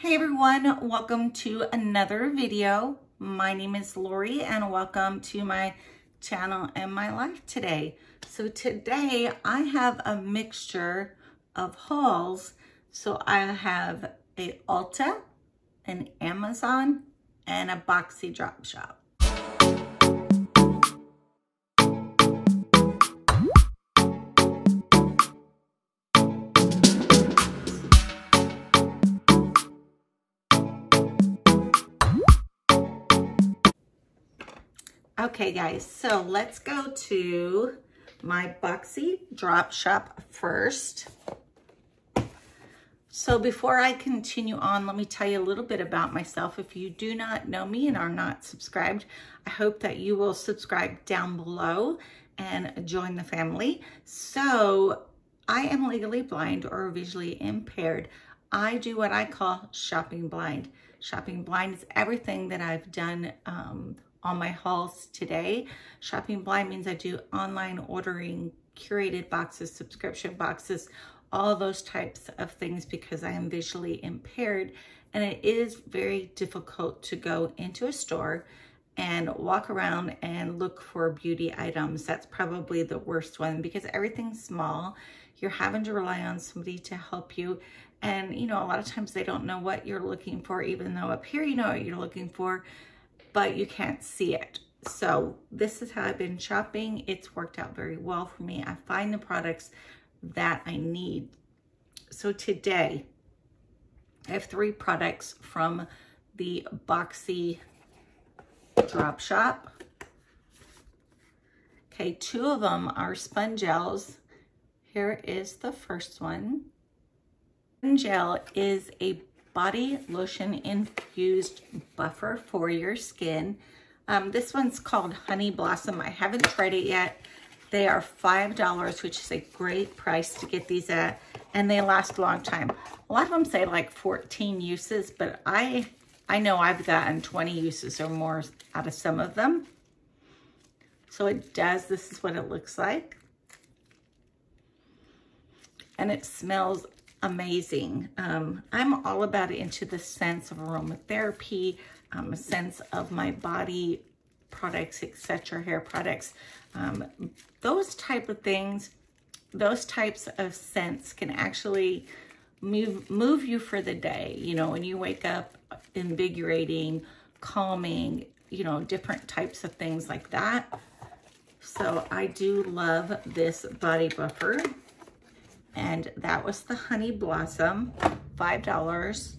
Hey everyone, welcome to another video. My name is Lorrie and welcome to my channel and my life today. So today I have a mixture of hauls. So I have a Ulta, an Amazon, and a Boxy Drop Shop. Okay guys, so let's go to my Boxy Drop Shop first. So before I continue on, let me tell you a little bit about myself. If you do not know me and are not subscribed, I hope that you will subscribe down below and join the family. So I am legally blind or visually impaired. I do what I call shopping blind. Shopping blind is everything that I've done um, on my hauls today. Shopping blind means I do online ordering, curated boxes, subscription boxes, all those types of things because I am visually impaired. And it is very difficult to go into a store and walk around and look for beauty items. That's probably the worst one because everything's small. You're having to rely on somebody to help you. And, you know, a lot of times they don't know what you're looking for, even though up here you know what you're looking for but you can't see it. So this is how I've been shopping. It's worked out very well for me. I find the products that I need. So today, I have three products from the Boxy Drop Shop. Okay, two of them are sponge gels. Here is the first one. Sponge gel is a body lotion infused buffer for your skin. Um, this one's called Honey Blossom. I haven't tried it yet. They are $5, which is a great price to get these at, and they last a long time. A lot of them say like 14 uses, but I, I know I've gotten 20 uses or more out of some of them. So it does, this is what it looks like. And it smells amazing. Um, I'm all about into the sense of aromatherapy, um, a sense of my body products, etc., hair products. Um, those type of things, those types of scents can actually move move you for the day. You know, when you wake up invigorating, calming, you know, different types of things like that. So I do love this body buffer and that was the Honey Blossom, $5.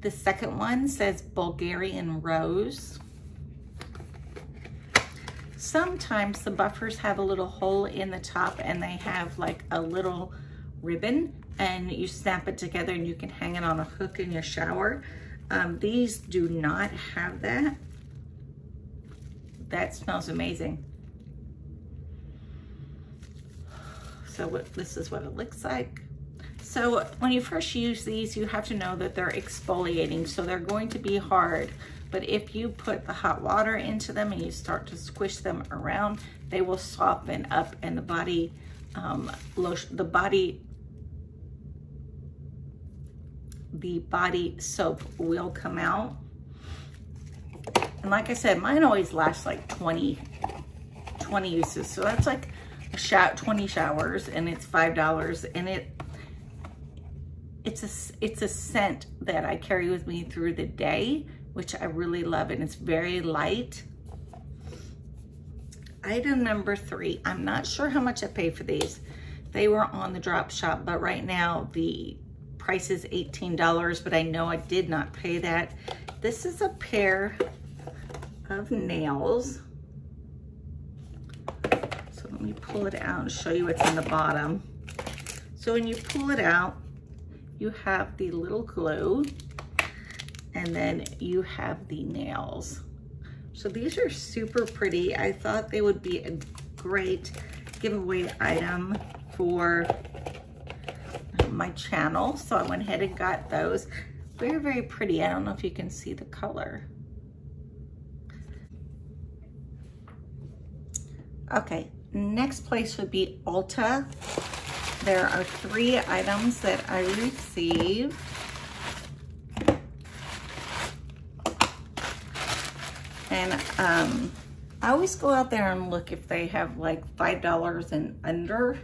The second one says Bulgarian Rose. Sometimes the buffers have a little hole in the top and they have like a little ribbon and you snap it together and you can hang it on a hook in your shower. Um, these do not have that. That smells amazing. So what, this is what it looks like. So when you first use these, you have to know that they're exfoliating, so they're going to be hard. But if you put the hot water into them and you start to squish them around, they will soften up and the body um, lotion, the body the body soap will come out. And like I said, mine always lasts like 20, 20 uses. So that's like 20 showers and it's $5 and it it's a it's a scent that I carry with me through the day, which I really love and it's very light. Item number three, I'm not sure how much I paid for these. They were on the drop shop, but right now the price is $18, but I know I did not pay that. This is a pair of nails let me pull it out and show you what's in the bottom. So when you pull it out, you have the little glue and then you have the nails. So these are super pretty. I thought they would be a great giveaway item for my channel. So I went ahead and got those. Very, very pretty. I don't know if you can see the color. Okay, Next place would be Ulta. there are three items that I received. And um, I always go out there and look if they have like $5 and under.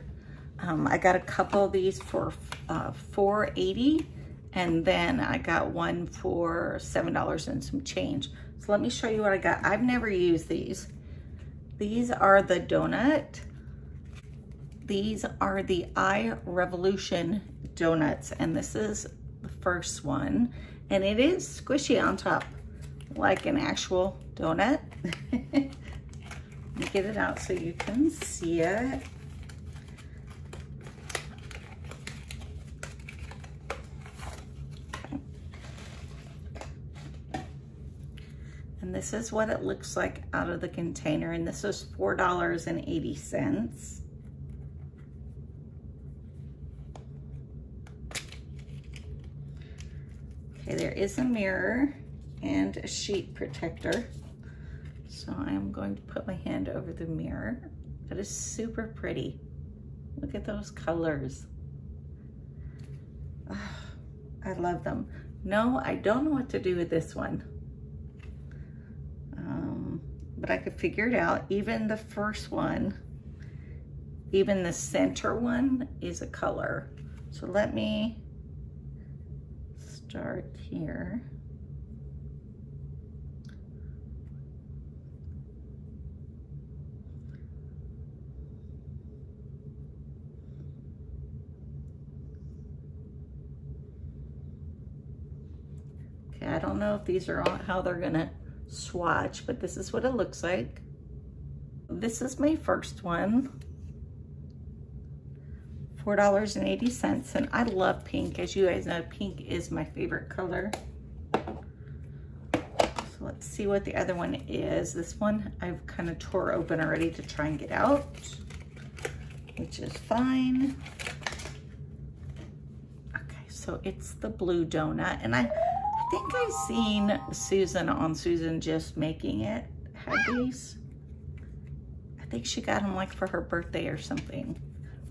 Um, I got a couple of these for uh, 480 and then I got one for $7 and some change. So let me show you what I got. I've never used these. These are the donut. These are the I Revolution donuts and this is the first one and it is squishy on top like an actual donut. Let me get it out so you can see it. And this is what it looks like out of the container. And this was $4.80. Okay, there is a mirror and a sheet protector. So I'm going to put my hand over the mirror. That is super pretty. Look at those colors. Oh, I love them. No, I don't know what to do with this one. But I could figure it out. Even the first one, even the center one is a color. So let me start here. Okay, I don't know if these are on how they're gonna swatch, but this is what it looks like. This is my first one. $4.80 and I love pink. As you guys know, pink is my favorite color. So let's see what the other one is. This one I've kind of tore open already to try and get out, which is fine. Okay, so it's the blue donut and I I think I've seen Susan on Susan Just Making It had these. I think she got them like for her birthday or something.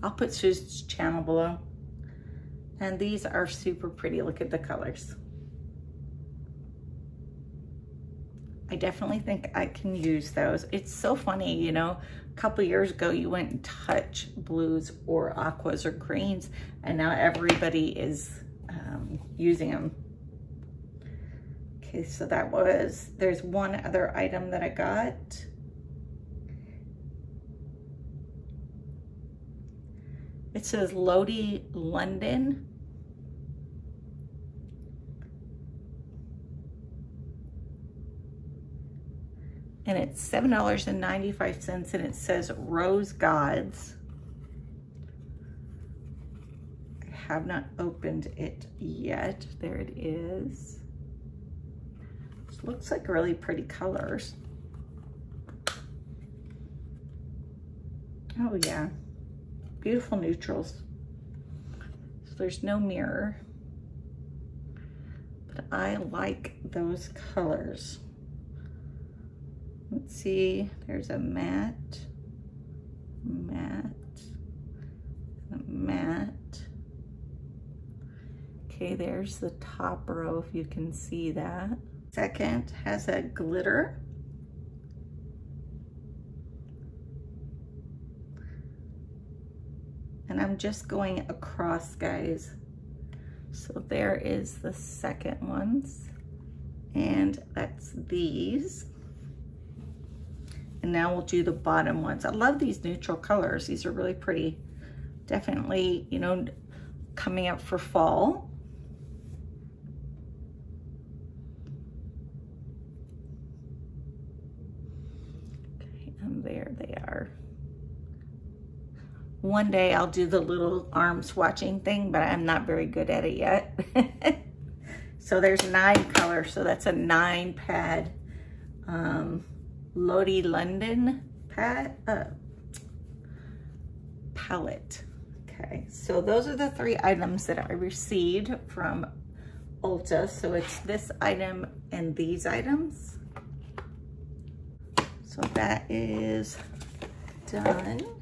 I'll put Susan's channel below. And these are super pretty. Look at the colors. I definitely think I can use those. It's so funny, you know, a couple years ago you went and touch blues or aquas or greens and now everybody is um, using them Okay, so that was, there's one other item that I got. It says Lottie London. And it's $7.95 and it says Rose Gods. I have not opened it yet. There it is. Looks like really pretty colors. Oh yeah, beautiful neutrals. So there's no mirror, but I like those colors. Let's see, there's a matte, matte, a matte. Okay, there's the top row if you can see that. Second has a glitter. And I'm just going across, guys. So there is the second ones. And that's these. And now we'll do the bottom ones. I love these neutral colors. These are really pretty. Definitely, you know, coming up for fall. there they are. One day I'll do the little arm swatching thing, but I'm not very good at it yet. so there's nine colors, so that's a nine pad um, Lottie London pad, uh, palette. Okay, so those are the three items that I received from Ulta. So it's this item and these items. So that is done.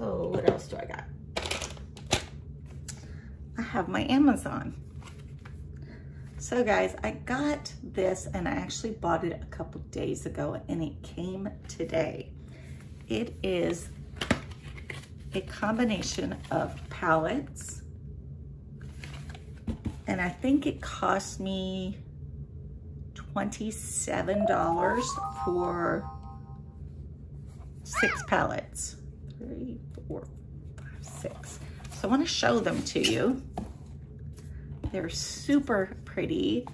So what else do I got? I have my Amazon. So guys, I got this and I actually bought it a couple days ago and it came today. It is a combination of palettes and I think it cost me $27 for six palettes. Three, four, five, six. So I wanna show them to you. They're super pretty.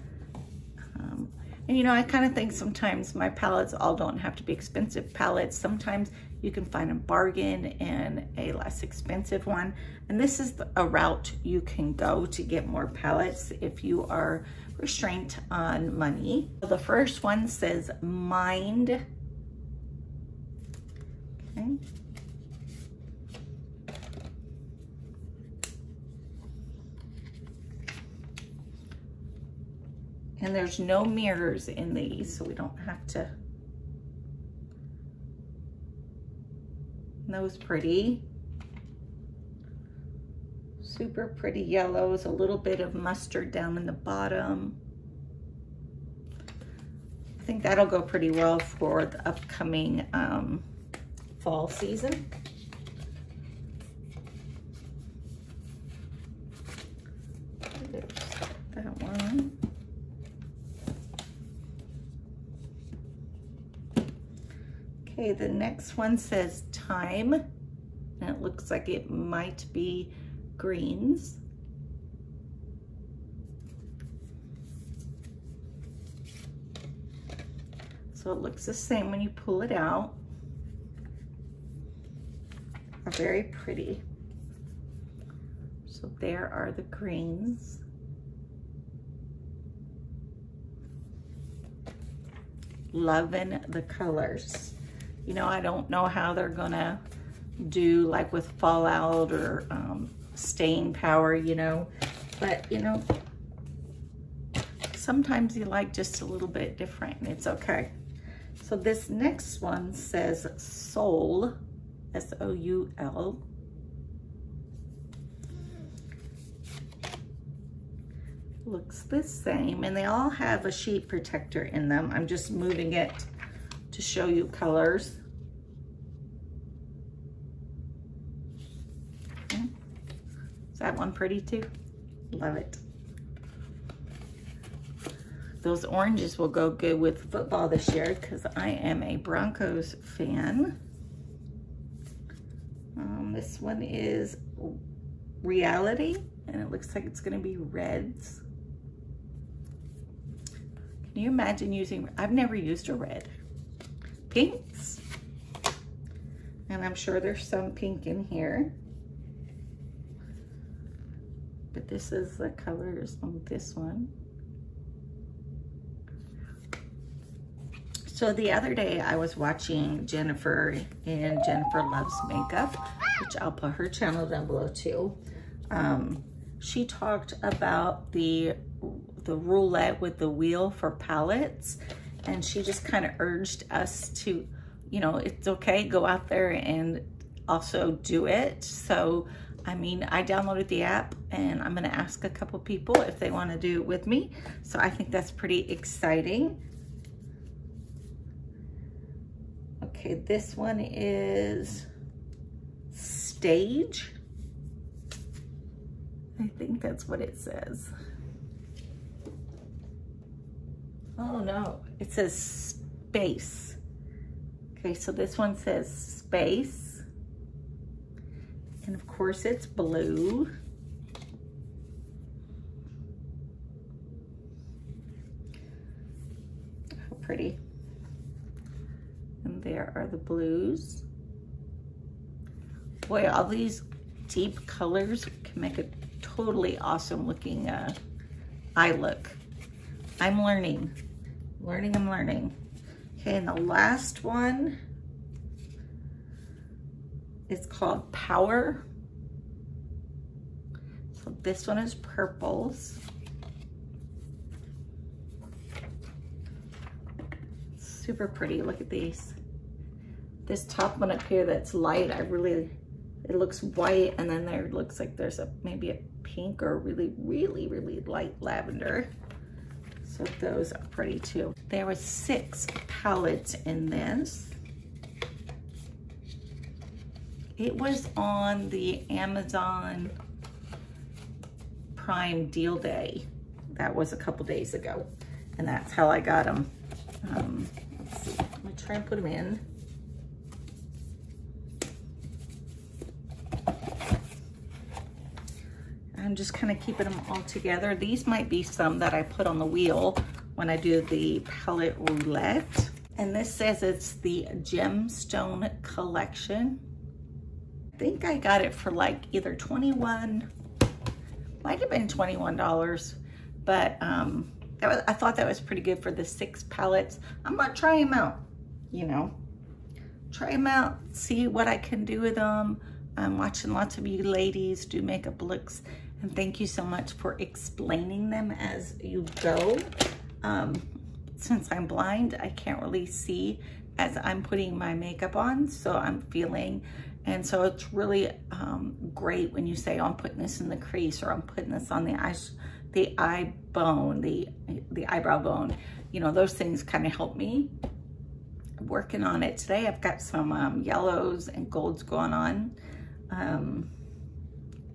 Um, and you know, I kind of think sometimes my palettes all don't have to be expensive palettes. Sometimes you can find a bargain and a less expensive one. And this is a route you can go to get more palettes if you are restrained on money. The first one says Mind. Okay. And there's no mirrors in these, so we don't have to. Those pretty. Super pretty yellows, a little bit of mustard down in the bottom. I think that'll go pretty well for the upcoming um, fall season. that one. Okay, the next one says time, and it looks like it might be greens. So it looks the same when you pull it out. Very pretty. So there are the greens. Loving the colors. You know, I don't know how they're gonna do like with fallout or um, staying power, you know, but you know, sometimes you like just a little bit different and it's okay. So this next one says Soul, S-O-U-L. Looks the same and they all have a sheet protector in them. I'm just moving it to show you colors. Is that one pretty too? Love it. Those oranges will go good with football this year because I am a Broncos fan. Um, this one is Reality, and it looks like it's going to be reds. Can you imagine using, I've never used a red pinks. And I'm sure there's some pink in here. But this is the colors on this one. So the other day I was watching Jennifer and Jennifer Loves Makeup, which I'll put her channel down below too. Um, she talked about the the roulette with the wheel for palettes and she just kind of urged us to, you know, it's okay, go out there and also do it. So, I mean, I downloaded the app and I'm gonna ask a couple people if they wanna do it with me. So I think that's pretty exciting. Okay, this one is Stage. I think that's what it says. Oh no, it says space. Okay, so this one says space. And of course it's blue. How pretty. And there are the blues. Boy, all these deep colors can make a totally awesome looking uh, eye look. I'm learning learning and learning. Okay, and the last one is called Power. So this one is purples. Super pretty, look at these. This top one up here that's light, I really, it looks white and then there looks like there's a maybe a pink or really, really, really light lavender. So those are pretty too. There were six palettes in this. It was on the Amazon Prime deal day. That was a couple days ago. And that's how I got them. Um, let's see, let me try and put them in. I'm just kind of keeping them all together. These might be some that I put on the wheel when I do the palette roulette. And this says it's the Gemstone Collection. I think I got it for like either 21, might have been $21, but um, was, I thought that was pretty good for the six palettes. I'm gonna try them out, you know. Try them out, see what I can do with them. I'm watching lots of you ladies do makeup looks and thank you so much for explaining them as you go. Um, since I'm blind, I can't really see as I'm putting my makeup on, so I'm feeling, and so it's really um, great when you say, oh, I'm putting this in the crease, or I'm putting this on the eye, the eye bone, the, the eyebrow bone. You know, those things kind of help me. Working on it today, I've got some um, yellows and golds going on. Um,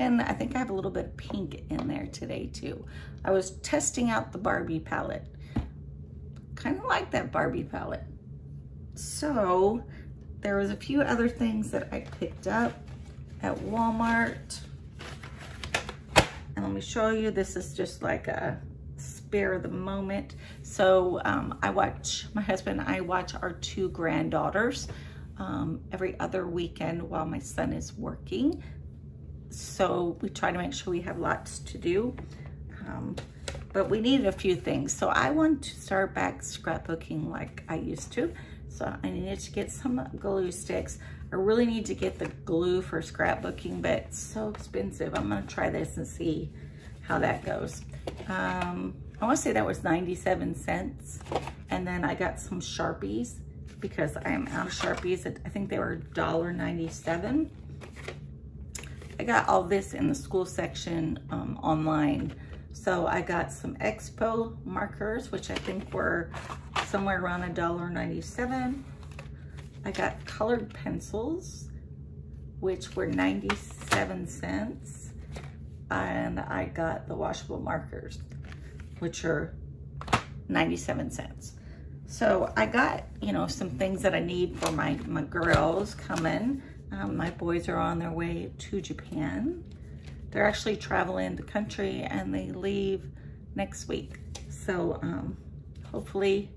and I think I have a little bit of pink in there today too. I was testing out the Barbie palette. Kind of like that Barbie palette. So there was a few other things that I picked up at Walmart. And let me show you, this is just like a spare of the moment. So um, I watch, my husband and I watch our two granddaughters um, every other weekend while my son is working so we try to make sure we have lots to do. Um, but we needed a few things. So I want to start back scrapbooking like I used to. So I needed to get some glue sticks. I really need to get the glue for scrapbooking, but it's so expensive. I'm gonna try this and see how that goes. Um, I wanna say that was 97 cents. And then I got some Sharpies because I am out of Sharpies. I think they were $1.97. I got all this in the school section um, online. So I got some Expo markers, which I think were somewhere around $1.97. I got colored pencils, which were 97 cents. And I got the washable markers, which are 97 cents. So I got, you know, some things that I need for my, my girls coming. Um, my boys are on their way to Japan. They're actually traveling the country and they leave next week. So um, hopefully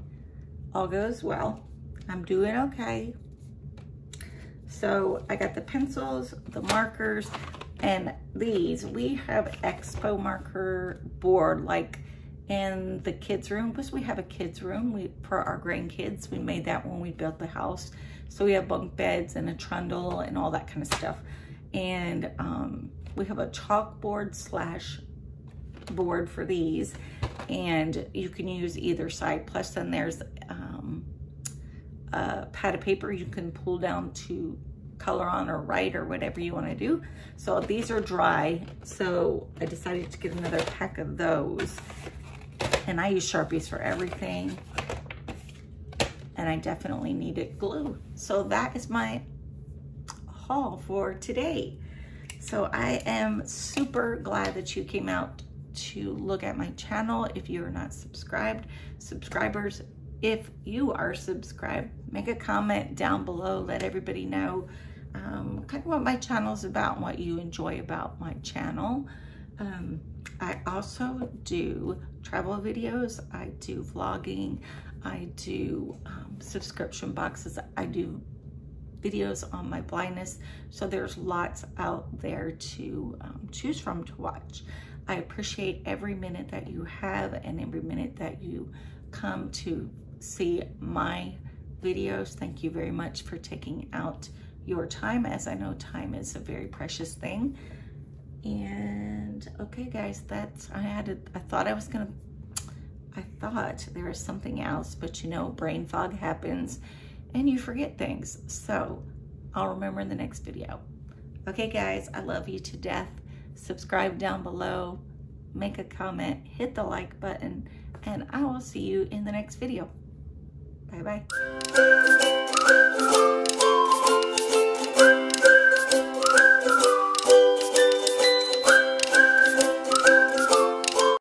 all goes well. I'm doing okay. So I got the pencils, the markers, and these, we have expo marker board like in the kids room because we have a kids room we for our grandkids we made that when we built the house so we have bunk beds and a trundle and all that kind of stuff. And um, we have a chalkboard slash board for these. And you can use either side. Plus then there's um, a pad of paper you can pull down to color on or write or whatever you want to do. So these are dry. So I decided to get another pack of those. And I use Sharpies for everything and I definitely needed glue. So that is my haul for today. So I am super glad that you came out to look at my channel. If you are not subscribed, subscribers, if you are subscribed, make a comment down below, let everybody know um, kind of what my channel is about and what you enjoy about my channel. Um, I also do travel videos, I do vlogging, I do um, subscription boxes. I do videos on my blindness. So there's lots out there to um, choose from to watch. I appreciate every minute that you have and every minute that you come to see my videos. Thank you very much for taking out your time as I know time is a very precious thing. And okay guys, that's, I had, I thought I was gonna I thought there was something else, but you know, brain fog happens and you forget things. So I'll remember in the next video. Okay, guys, I love you to death. Subscribe down below, make a comment, hit the like button, and I will see you in the next video. Bye-bye.